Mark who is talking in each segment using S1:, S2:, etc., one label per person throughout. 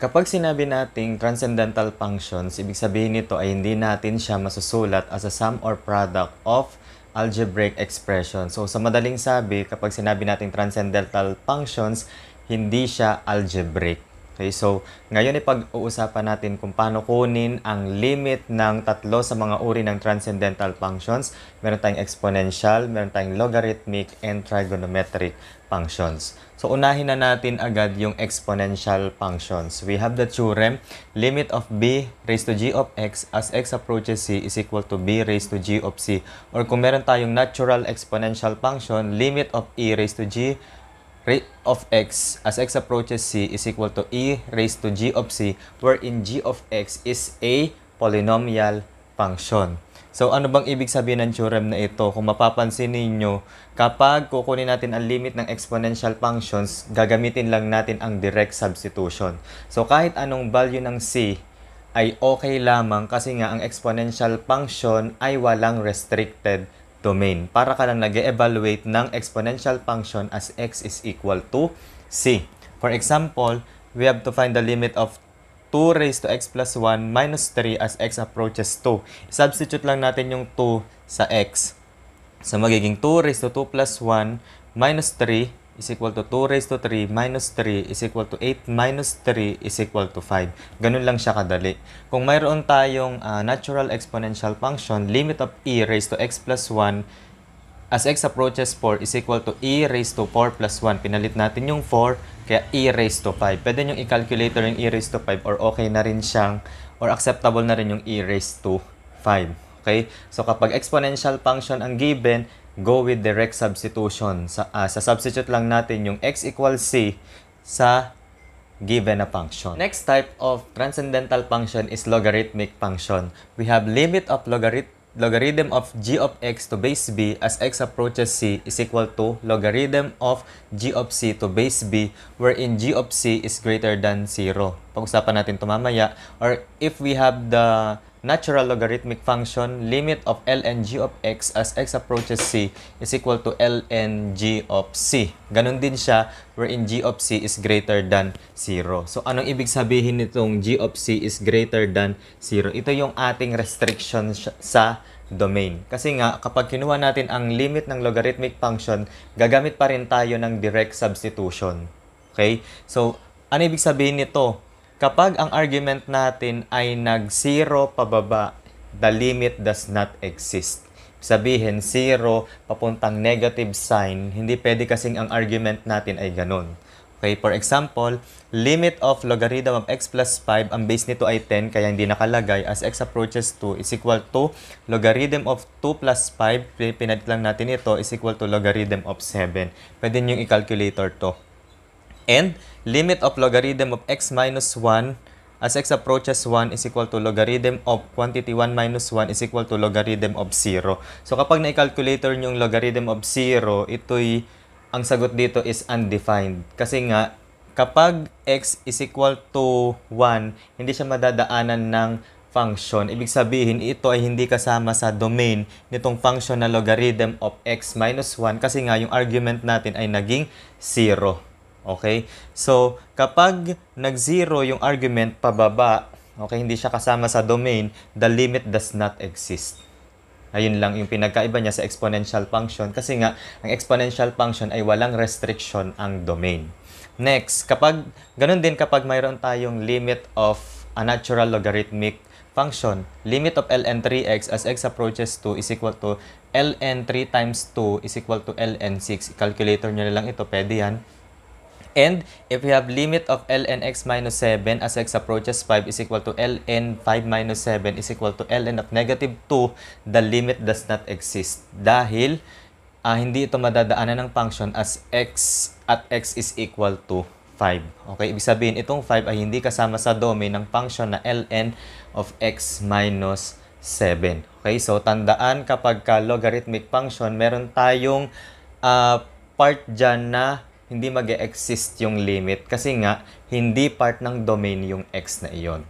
S1: Kapag sinabi nating transcendental functions, ibig sabihin nito ay hindi natin siya masusulat as a sum or product of algebraic expression. So sa madaling sabi, kapag sinabi nating transcendental functions, hindi siya algebraic. Okay, so ngayon ay pag-uusapan natin kung paano kunin ang limit ng tatlo sa mga uri ng transcendental functions. Meron tayong exponential, meron tayong logarithmic, and trigonometric functions. So unahin na natin agad yung exponential functions. We have the theorem, limit of b raised to g of x as x approaches c is equal to b raised to g of c. Or kung meron tayong natural exponential function, limit of e raised to g rate of x as x approaches c is equal to e raised to g of c wherein g of x is a polynomial function. So ano bang ibig sabihin ng theorem na ito? Kung mapapansin ninyo, kapag kukunin natin ang limit ng exponential functions, gagamitin lang natin ang direct substitution. So kahit anong value ng c ay okay lamang kasi nga ang exponential function ay walang restricted domain para ka lang nag evaluate ng exponential function as x is equal to c. For example, we have to find the limit of 2 raised to x plus 1 minus 3 as x approaches 2. Substitute lang natin yung 2 sa x. So, magiging 2 raised to 2 plus 1 minus 3 is equal to 2 raised to 3 minus 3 is equal to 8 minus 3 is equal to 5. Ganun lang siya kadali. Kung mayroon tayong uh, natural exponential function, limit of e raised to x plus 1 as x approaches 4 is equal to e raised to 4 plus 1. Pinalit natin yung 4, kaya e raised to 5. Pwede nyo i-calculator yung e raised to 5 or okay na rin siyang, or acceptable na rin yung e raised to 5. Okay? So kapag exponential function ang given, go with direct substitution. Sa, uh, sa substitute lang natin yung x equals c sa given na function. Next type of transcendental function is logarithmic function. We have limit of logarit logarithm of g of x to base b as x approaches c is equal to logarithm of g of c to base b wherein g of c is greater than 0. Pag-usapan natin ito mamaya. Or if we have the natural logarithmic function, limit of ln g of x as x approaches c is equal to ln g of c. Ganon din siya wherein g of c is greater than 0. So, anong ibig sabihin nitong g of c is greater than 0? Ito yung ating restriction sa domain. Kasi nga, kapag kinuha natin ang limit ng logarithmic function, gagamit pa rin tayo ng direct substitution. Okay? So, ano ibig sabihin nito? Kapag ang argument natin ay nag-zero pababa, the limit does not exist. Sabihin, zero papuntang negative sign, hindi pwede kasing ang argument natin ay ganun. Okay, for example, limit of logarithm of x plus 5, ang base nito ay 10, kaya hindi nakalagay, as x approaches 2 is equal to logarithm of 2 plus 5, pinadit lang natin ito, is equal to logarithm of 7. Pwede nyo i-calculator to. And limit of logarithm of x minus 1 as x approaches 1 is equal to logarithm of quantity 1 minus 1 is equal to logarithm of 0. So kapag na-calculator nyo yung logarithm of 0, ito'y, ang sagot dito is undefined. Kasi nga, kapag x is equal to 1, hindi siya madadaanan ng function. Ibig sabihin, ito ay hindi kasama sa domain nitong function na logarithm of x minus 1 kasi nga yung argument natin ay naging 0. Okay? So, kapag nag-zero yung argument pababa, okay, hindi siya kasama sa domain, the limit does not exist. Ayun lang yung pinagkaiba niya sa exponential function kasi nga, ang exponential function ay walang restriction ang domain. Next, kapag, ganun din kapag mayroon tayong limit of a natural logarithmic function, limit of ln 3x as x approaches 2 is equal to ln 3 times 2 is equal to ln 6. Calculator nyo na lang ito, pwede yan. And if we have limit of ln x minus 7 as x approaches 5 is equal to ln 5 minus 7 is equal to ln of negative 2, the limit does not exist. Dahil uh, hindi ito madadaanan ng function as x at x is equal to 5. Okay, ibig sabihin itong 5 ay hindi kasama sa domain ng function na ln of x minus 7. Okay, so tandaan kapag ka logarithmic function, meron tayong uh, part dyan na hindi mag exist yung limit kasi nga hindi part ng domain yung x na iyon.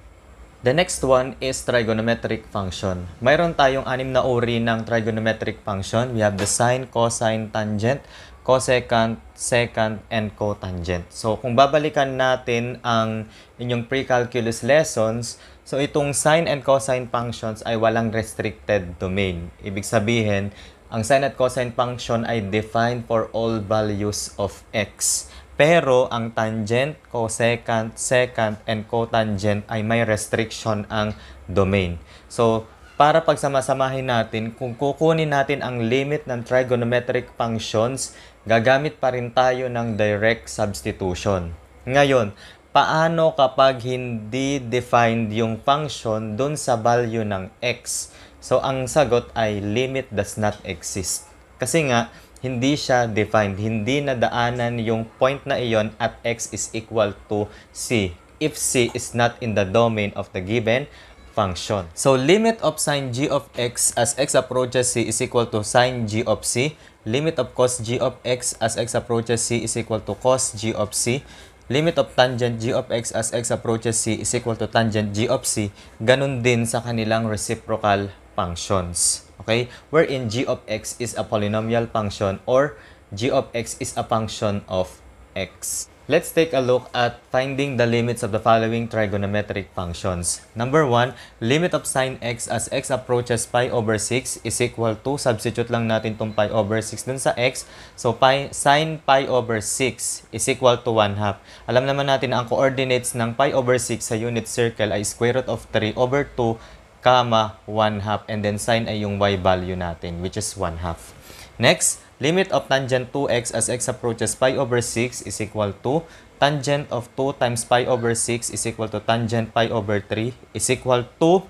S1: The next one is trigonometric function. Mayroon tayong anim na uri ng trigonometric function. We have the sine, cosine, tangent, cosecant, secant, and cotangent. So, kung babalikan natin ang inyong pre-calculus lessons, so itong sine and cosine functions ay walang restricted domain. Ibig sabihin, ang sine at cosine function ay defined for all values of x. Pero ang tangent, cosecant, secant, and cotangent ay may restriction ang domain. So, para pagsamasamahin natin, kung kukunin natin ang limit ng trigonometric functions, gagamit pa rin tayo ng direct substitution. Ngayon, paano kapag hindi defined yung function dun sa value ng x? So, ang sagot ay limit does not exist. Kasi nga, hindi siya defined. Hindi nadaanan yung point na iyon at x is equal to c if c is not in the domain of the given function. So, limit of sine g of x as x approaches c is equal to sine g of c. Limit of cos g of x as x approaches c is equal to cos g of c. Limit of tangent g of x as x approaches c is equal to tangent g of c. Ganun din sa kanilang reciprocal functions. Okay? Wherein g of x is a polynomial function or g of x is a function of x. Let's take a look at finding the limits of the following trigonometric functions. Number 1, limit of sine x as x approaches pi over 6 is equal to, substitute lang natin itong pi over 6 dun sa x. So, pi, sine pi over 6 is equal to 1 half. Alam naman natin na ang coordinates ng pi over 6 sa unit circle ay square root of 3 over 2 comma 1 half and then sine ay yung y value natin which is 1 half. Next, limit of tangent 2x as x approaches pi over 6 is equal to tangent of 2 times pi over 6 is equal to tangent pi over 3 is equal to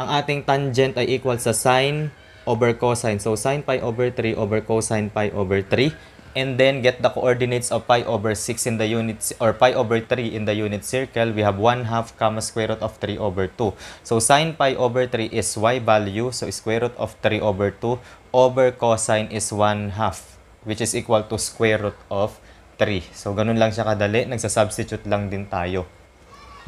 S1: ang ating tangent ay equal sa sine over cosine. So, sine pi over 3 over cosine pi over 3 and then get the coordinates of pi over 6 in the unit or pi over 3 in the unit circle we have 1 half comma square root of 3 over 2 so sine pi over 3 is y value so square root of 3 over 2 over cosine is 1 half which is equal to square root of 3 so ganun lang siya kadali nagsasubstitute lang din tayo.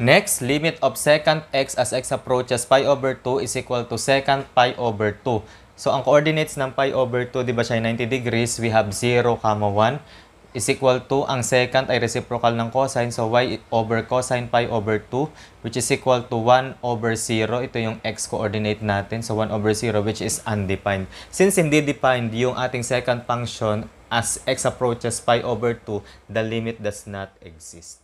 S1: Next, limit of secant x as x approaches pi over 2 is equal to secant pi over 2. So, ang coordinates ng pi over 2, di ba siya ay 90 degrees? We have 0, 1 is equal to, ang secant ay reciprocal ng cosine. So, y over cosine pi over 2, which is equal to 1 over 0. Ito yung x coordinate natin. So, 1 over 0, which is undefined. Since hindi defined yung ating secant function as x approaches pi over 2, the limit does not exist.